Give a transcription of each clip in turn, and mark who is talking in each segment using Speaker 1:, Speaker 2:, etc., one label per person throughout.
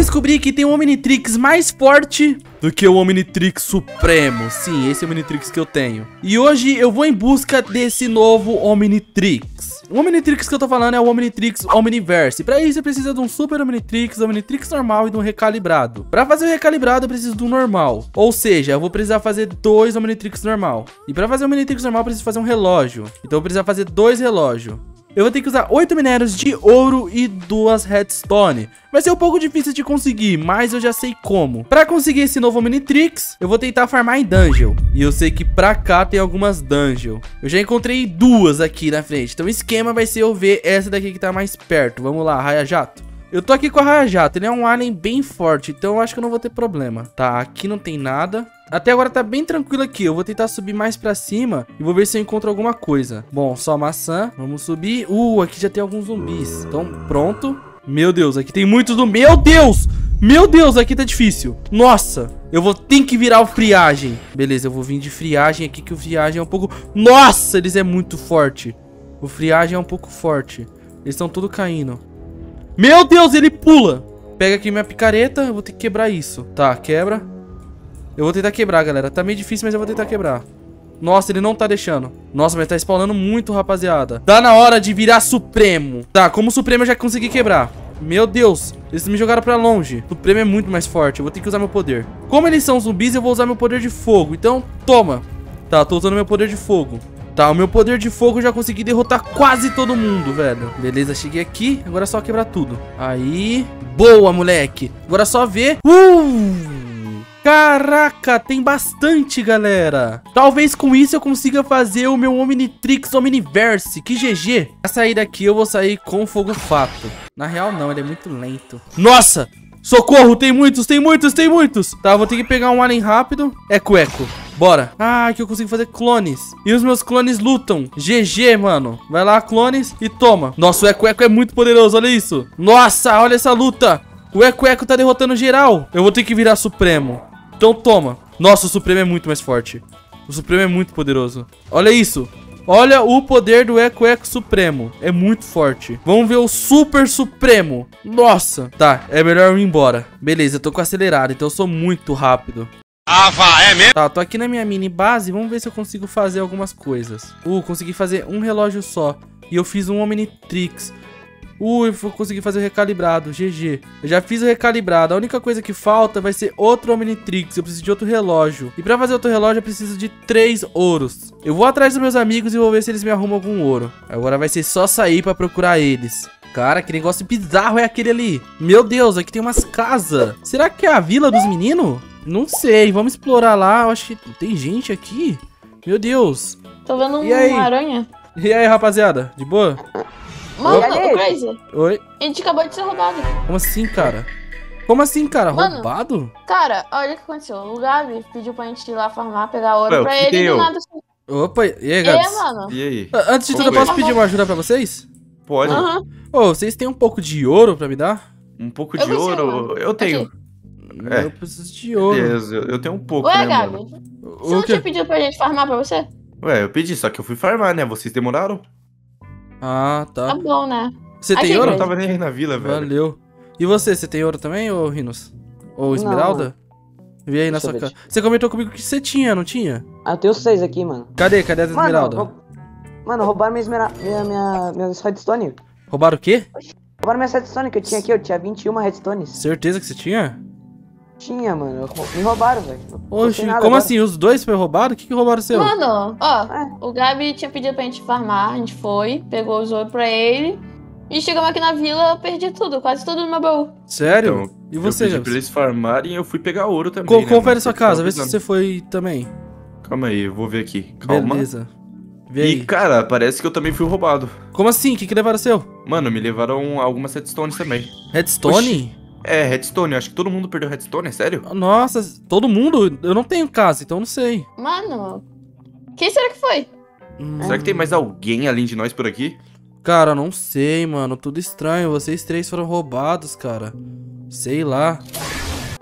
Speaker 1: descobri que tem um Omnitrix mais forte do que o Omnitrix Supremo. Sim, esse é o Omnitrix que eu tenho. E hoje eu vou em busca desse novo Omnitrix. O Omnitrix que eu tô falando é o Omnitrix Omniverse. Pra isso, você precisa de um Super Omnitrix, Omnitrix normal e de um recalibrado. Pra fazer o recalibrado, eu preciso do normal. Ou seja, eu vou precisar fazer dois Omnitrix normal. E pra fazer o Omnitrix normal, eu preciso fazer um relógio. Então eu vou precisar fazer dois relógios. Eu vou ter que usar 8 minérios de ouro e duas redstone. Vai ser um pouco difícil de conseguir, mas eu já sei como. Pra conseguir esse novo Omnitrix, eu vou tentar farmar em dungeon. E eu sei que pra cá tem algumas dungeon. Eu já encontrei duas aqui na frente. Então o esquema vai ser eu ver essa daqui que tá mais perto. Vamos lá, Raia Jato. Eu tô aqui com a Raia Jato, ele é um alien bem forte, então eu acho que eu não vou ter problema. Tá, aqui não tem nada. Até agora tá bem tranquilo aqui. Eu vou tentar subir mais pra cima e vou ver se eu encontro alguma coisa. Bom, só maçã. Vamos subir. Uh, aqui já tem alguns zumbis. Então, pronto. Meu Deus, aqui tem muitos zumbis. Meu Deus! Meu Deus, aqui tá difícil. Nossa, eu vou ter que virar o friagem. Beleza, eu vou vir de friagem aqui, que o friagem é um pouco... Nossa, eles é muito forte. O friagem é um pouco forte. Eles estão tudo caindo. Meu Deus, ele pula. Pega aqui minha picareta, eu vou ter que quebrar isso. Tá, quebra. Eu vou tentar quebrar, galera. Tá meio difícil, mas eu vou tentar quebrar. Nossa, ele não tá deixando. Nossa, mas tá spawnando muito, rapaziada. Tá na hora de virar Supremo. Tá, como Supremo eu já consegui quebrar. Meu Deus, eles me jogaram pra longe. O Supremo é muito mais forte, eu vou ter que usar meu poder. Como eles são zumbis, eu vou usar meu poder de fogo. Então, toma. Tá, tô usando meu poder de fogo. Tá, o meu poder de fogo eu já consegui derrotar quase todo mundo, velho. Beleza, cheguei aqui. Agora é só quebrar tudo. Aí. Boa, moleque. Agora é só ver. Uh! Caraca, tem bastante, galera. Talvez com isso eu consiga fazer o meu Omnitrix Omniverse. Que GG. Pra sair daqui eu vou sair com fogo fato. Na real não, ele é muito lento. Nossa, socorro, tem muitos, tem muitos, tem muitos. Tá, vou ter que pegar um alien rápido. Eco, eco. Bora. Ah, que eu consigo fazer clones. E os meus clones lutam. GG, mano. Vai lá, clones, e toma. Nossa, o Eco Eco é muito poderoso, olha isso. Nossa, olha essa luta. O Eco Eco tá derrotando geral. Eu vou ter que virar Supremo. Então toma. Nossa, o Supremo é muito mais forte. O Supremo é muito poderoso. Olha isso. Olha o poder do Eco Eco Supremo. É muito forte. Vamos ver o Super Supremo. Nossa. Tá, é melhor eu ir embora. Beleza, eu tô com acelerado, então eu sou muito rápido.
Speaker 2: Ah, vá, é mesmo?
Speaker 1: Tá, tô aqui na minha mini base. Vamos ver se eu consigo fazer algumas coisas. Uh, consegui fazer um relógio só. E eu fiz um Omnitrix. Uh, eu vou conseguir fazer o recalibrado, GG. Eu já fiz o recalibrado, a única coisa que falta vai ser outro Omnitrix, eu preciso de outro relógio. E pra fazer outro relógio eu preciso de três ouros. Eu vou atrás dos meus amigos e vou ver se eles me arrumam algum ouro. Agora vai ser só sair pra procurar eles. Cara, que negócio bizarro é aquele ali. Meu Deus, aqui tem umas casas. Será que é a vila dos meninos? Não sei, vamos explorar lá. Eu acho que tem gente aqui. Meu Deus.
Speaker 3: Tô vendo
Speaker 1: E aí?
Speaker 3: uma aranha.
Speaker 1: E aí, rapaziada? De boa?
Speaker 3: Mano,
Speaker 4: Oi?
Speaker 3: o Crazy,
Speaker 1: Oi?
Speaker 3: a gente acabou de ser roubado.
Speaker 1: Como assim, cara? Como assim, cara?
Speaker 3: Mano.
Speaker 1: Roubado?
Speaker 3: Cara, olha o que aconteceu. O Gabi pediu pra gente ir lá farmar, pegar ouro
Speaker 2: Ué,
Speaker 3: pra ele e do
Speaker 2: eu?
Speaker 3: nada.
Speaker 1: Opa, e aí,
Speaker 3: É,
Speaker 1: Gabs?
Speaker 3: mano.
Speaker 2: E aí?
Speaker 1: Ah, Antes de tudo, eu posso pedir uma ajuda pra vocês?
Speaker 2: Pode?
Speaker 3: Aham.
Speaker 1: Ô, vocês têm um pouco de ouro pra me dar?
Speaker 2: Um pouco
Speaker 3: Eu
Speaker 2: de
Speaker 3: consigo,
Speaker 2: ouro?
Speaker 3: mano.
Speaker 2: Eu tenho.
Speaker 3: Aqui.
Speaker 2: É.
Speaker 1: Eu preciso de ouro.
Speaker 2: Beleza, eu eu tenho um pouco,
Speaker 3: Ué,
Speaker 2: né,
Speaker 3: Gabi,
Speaker 2: mano?
Speaker 3: você
Speaker 1: O
Speaker 3: não tinha pedido pra gente farmar pra você?
Speaker 2: Ué, eu pedi, só que eu fui farmar, né? Vocês demoraram?
Speaker 1: Ah,
Speaker 3: Tá
Speaker 1: tá.
Speaker 3: bom, né?
Speaker 1: Você tem
Speaker 3: Aqui,
Speaker 2: Eu
Speaker 1: ouro?
Speaker 2: não tava nem aí na vila, velho.
Speaker 1: Valeu. E você, você tem ouro também, ô Rinos? Ou Esmeralda? Vi aí na sua casa. Você comentou comigo que você tinha, não tinha?
Speaker 4: Ah, eu tenho seis aqui, mano.
Speaker 1: Cadê? Cadê a Esmeralda?
Speaker 4: Mano, rou- mano roubaram minha, esmera... minha, minha, minhas redstone.
Speaker 1: Roubaram o quê?
Speaker 4: Roubaram minhas redstone que eu tinha aqui, eu tinha 21 redstones.
Speaker 1: Certeza que você tinha?
Speaker 4: Tinha, mano. Me roubaram, velho.
Speaker 1: Oxe, como
Speaker 4: agora.
Speaker 1: assim? Os dois foi roubado? O que que roubaram o seu?
Speaker 3: Mano, ó,
Speaker 4: É.
Speaker 3: o Gabi tinha pedido pra gente farmar, a gente foi, pegou os ouro pra ele. E chegamos aqui na vila, eu perdi tudo, quase tudo no meu baú.
Speaker 1: Sério?
Speaker 2: Então,
Speaker 1: e você,
Speaker 2: eu pedi pra eles farmarem e eu fui pegar ouro também.
Speaker 1: Co-
Speaker 2: né,
Speaker 1: confere
Speaker 2: mano?
Speaker 1: sua casa, vê se você foi também.
Speaker 2: Calma aí, eu vou ver aqui. Calma.
Speaker 1: Beleza. Vê
Speaker 2: E,
Speaker 1: aí.
Speaker 2: cara, parece que eu também fui roubado.
Speaker 1: Como assim? O que, que levaram o seu?
Speaker 2: Mano, me levaram algumas redstones também.
Speaker 1: Redstone?
Speaker 2: É, redstone. Eu acho que todo mundo perdeu redstone, é sério?
Speaker 1: Nossa, todo mundo? Eu não tenho casa, então eu não sei.
Speaker 3: Mano, quem será que foi?
Speaker 1: Hum,
Speaker 2: Será que tem mais alguém além de nós por aqui?
Speaker 1: Cara, não sei, mano. Tudo estranho. Vocês três foram roubados, cara. Sei lá.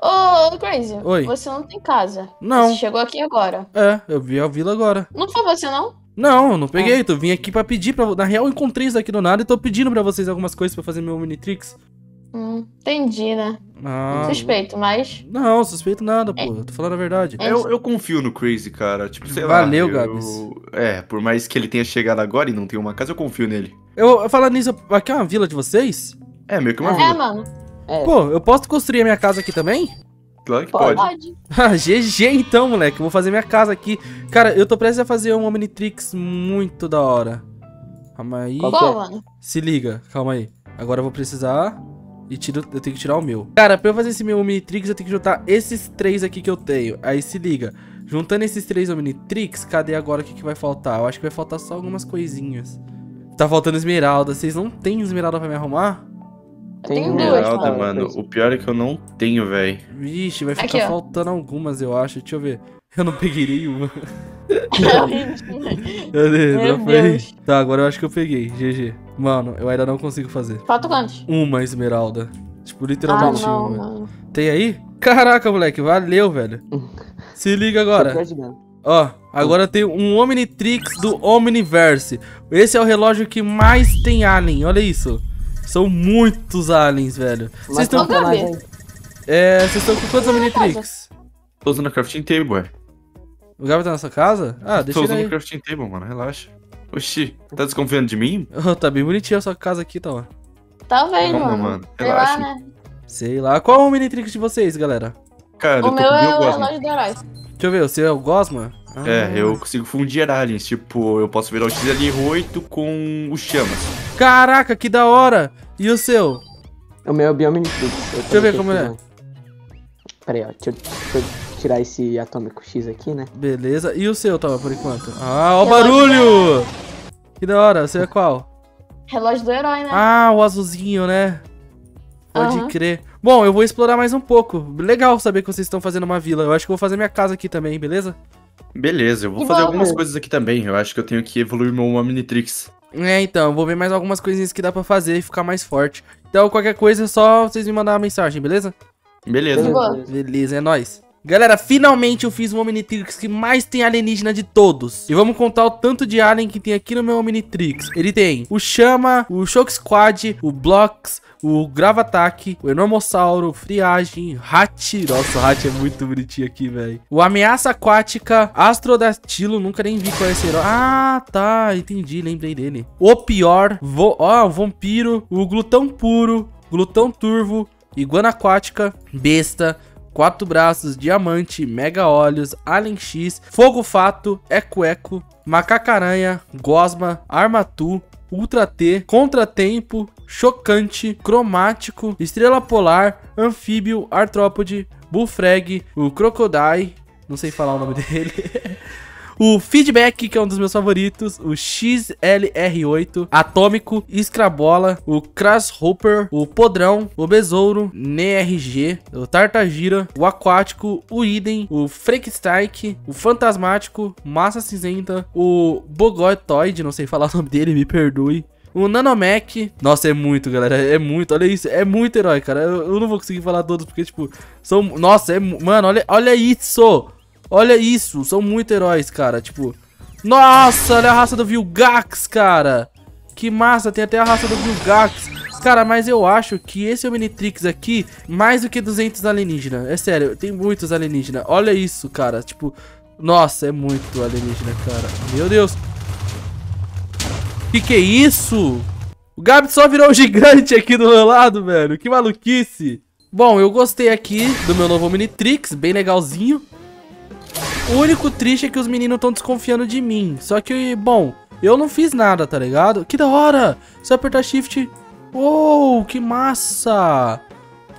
Speaker 3: Ô, Crazy,
Speaker 1: Oi.
Speaker 3: você não tem casa.
Speaker 1: Não.
Speaker 3: Você chegou aqui agora.
Speaker 1: É, eu vi a vila agora.
Speaker 3: Não foi você, não?
Speaker 1: Não, eu não peguei. Tu vim aqui pra pedir pra. Na real, eu encontrei isso aqui do nada e tô pedindo pra vocês algumas coisas pra fazer meu Omnitrix.
Speaker 3: Hum, entendi, né?
Speaker 1: Ah,
Speaker 3: Suspeito, mas.
Speaker 1: não, suspeito nada, pô. Eu tô falando a verdade.
Speaker 3: É.
Speaker 2: Eu, eu confio no Crazy, cara. Tipo, sei lá.
Speaker 1: Valeu,
Speaker 2: eu-
Speaker 1: Gabs.
Speaker 2: É, por mais que ele tenha chegado agora e não tenha uma casa, eu confio nele.
Speaker 1: Eu, eu falando nisso, aqui é uma vila de vocês?
Speaker 2: É, meio que uma
Speaker 3: É,
Speaker 2: vila.
Speaker 3: mano.
Speaker 4: É,
Speaker 1: Pô, eu posso construir a minha casa aqui também?
Speaker 2: Claro que
Speaker 4: Pode.
Speaker 2: pode.
Speaker 3: Pode.
Speaker 1: Ah, GG então, moleque. Eu vou fazer minha casa aqui. Cara, eu tô prestes a fazer um Omnitrix muito da hora. Calma aí.
Speaker 4: Qual
Speaker 3: Qual, mano?
Speaker 1: Se liga, calma aí. Agora eu vou precisar e tiro, eu tenho que tirar o meu. Cara, pra eu fazer esse meu Omnitrix, eu tenho que juntar esses três aqui que eu tenho. Aí se liga. Juntando esses três Omnitrix, cadê agora o que, que vai faltar? Eu acho que vai faltar só algumas coisinhas. Tá faltando esmeralda. Vocês não tem esmeralda pra me arrumar?
Speaker 3: Tenho
Speaker 4: Tem
Speaker 2: Esmeralda,
Speaker 3: mano.
Speaker 2: O pior é que eu não tenho, velho.
Speaker 1: Vixe, vai
Speaker 3: Aqui,
Speaker 1: ficar
Speaker 3: ó.
Speaker 1: faltando algumas, eu acho. Deixa eu ver. Eu não peguei nenhuma. Cadê?
Speaker 3: Meu
Speaker 1: Não foi?
Speaker 3: Deus.
Speaker 1: Tá, agora eu acho que eu peguei. GG. Mano, eu ainda não consigo fazer.
Speaker 3: Falta quantos?
Speaker 1: Uma esmeralda. Tipo,
Speaker 3: Ah,
Speaker 1: literalmente
Speaker 3: não,
Speaker 1: uma.
Speaker 3: mano.
Speaker 1: Tem aí? Caraca, moleque, valeu, velho. Se liga agora. Ó, agora tem um Omnitrix do Omniverse. Esse é o relógio que mais tem alien, olha isso. São muitos aliens, velho. Vocês estão
Speaker 4: mais
Speaker 3: Gabi.
Speaker 4: aí.
Speaker 1: é, vocês estão com quantos Omnitrix?
Speaker 2: Tô usando a crafting table, ué.
Speaker 1: O Gabi tá na sua casa? Ah, deixa
Speaker 2: Tô
Speaker 1: ele
Speaker 2: usando
Speaker 1: aí.
Speaker 2: crafting table, mano. Relaxa. Oxi, tá desconfiando de mim?
Speaker 1: Tá bem bonitinha a sua casa aqui, tá, ó.
Speaker 3: Talvez,
Speaker 2: Calma,
Speaker 3: mano.
Speaker 2: mano.
Speaker 3: Sei
Speaker 2: Relaxa.
Speaker 3: lá, né?
Speaker 1: Sei lá. Qual é o Omnitrix de vocês, galera?
Speaker 2: Cara, eu
Speaker 3: O
Speaker 2: tô
Speaker 3: meu é o relógio do herói.
Speaker 1: Deixa eu ver, o seu é o Gosma? Ah.
Speaker 2: É, eu consigo fundir aliens. Tipo, eu posso virar o XL8 com o Chamas.
Speaker 1: Caraca, que da hora! E o seu?
Speaker 4: O meu é o Biominitrix.
Speaker 1: Deixa eu ver como é.
Speaker 4: Pera aí, ó. Deixa eu, deixa eu tirar esse atômico X aqui, né?
Speaker 1: Beleza. E o seu, Toma, por enquanto? Ah, ó o barulho! Que da hora. Seu é qual?
Speaker 3: Relógio do herói, né?
Speaker 1: Ah, o azulzinho, né? Pode
Speaker 3: Aham.
Speaker 1: crer. Bom, eu vou explorar mais um pouco. Legal saber que vocês estão fazendo uma vila. Eu acho que eu vou fazer minha casa aqui também, beleza?
Speaker 2: Beleza, eu vou
Speaker 3: Que
Speaker 2: fazer
Speaker 3: bom.
Speaker 2: algumas coisas aqui também. Eu acho que eu tenho que evoluir meu Omnitrix.
Speaker 1: É, então, eu vou ver mais algumas coisinhas que dá pra fazer e ficar mais forte. Então, qualquer coisa, é só vocês me mandar uma mensagem, beleza?
Speaker 2: Beleza.
Speaker 3: Beleza.
Speaker 1: Beleza, é nóis. Galera, finalmente eu fiz o Omnitrix que mais tem alienígena de todos. E vamos contar o tanto de alien que tem aqui no meu Omnitrix. Ele tem o Chama, o Shock Squad, o Blocks, o Gravataque, o Enormossauro, Friagem, Hat. Nossa, o Hat é muito bonitinho aqui, velho. O Ameaça Aquática, Astrodactilo, nunca nem vi qual é esse herói. Ah, tá, entendi, lembrei dele. O Pior, vo ó, o Vampiro, o Glutão Puro, Glutão Turvo, Iguana Aquática, Besta, Quatro Braços, Diamante, Mega Olhos, Alien X, Fogo Fato, Eco Eco, Macacaranha, Gosma, Armatu, Ultra T, Contratempo, Chocante, Cromático, Estrela Polar, Anfíbio, Artrópode, Bullfrag, o Crocodile, não sei falar o nome dele. O Feedback, que é um dos meus favoritos, o XLR8, Atômico, Scrabola, o Crasshopper, o Podrão, o Besouro, NRG, o Tartagira, o Aquático, o Idem, o Freakstrike, o Fantasmático, Massa Cinzenta, o Bogotoid, não sei falar o nome dele, me perdoe. O Nanomec. Nossa, é muito, galera. É muito. Olha isso. É muito herói, cara. Eu, eu não vou conseguir falar todos porque, tipo, são. Nossa, é. Mano, olha, olha isso. Olha isso. São muito heróis, cara. Tipo. Nossa, olha a raça do Vilgax, cara. Que massa. Tem até a raça do Vilgax. Cara, mas eu acho que esse Omnitrix aqui, mais do que 200 alienígenas. É sério, tem muitos alienígenas. Olha isso, cara. Tipo, nossa, é muito alienígena, cara. Meu Deus. Que que é isso? O Gabi só virou um gigante aqui do meu lado, velho. Que maluquice. Bom, eu gostei aqui do meu novo Omnitrix, bem legalzinho. O único triste é que os meninos estão desconfiando de mim. Só que, bom, eu não fiz nada, tá ligado? Que da hora! Se eu apertar shift... Uou, que massa!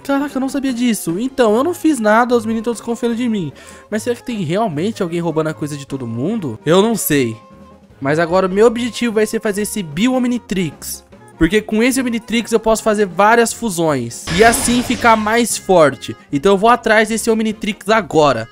Speaker 1: Caraca, eu não sabia disso. Então, eu não fiz nada, os meninos estão desconfiando de mim. Mas será que tem realmente alguém roubando a coisa de todo mundo? Eu não sei. Mas agora o meu objetivo vai ser fazer esse Bio Omnitrix. Porque com esse Omnitrix eu posso fazer várias fusões. E assim ficar mais forte. Então eu vou atrás desse Omnitrix agora.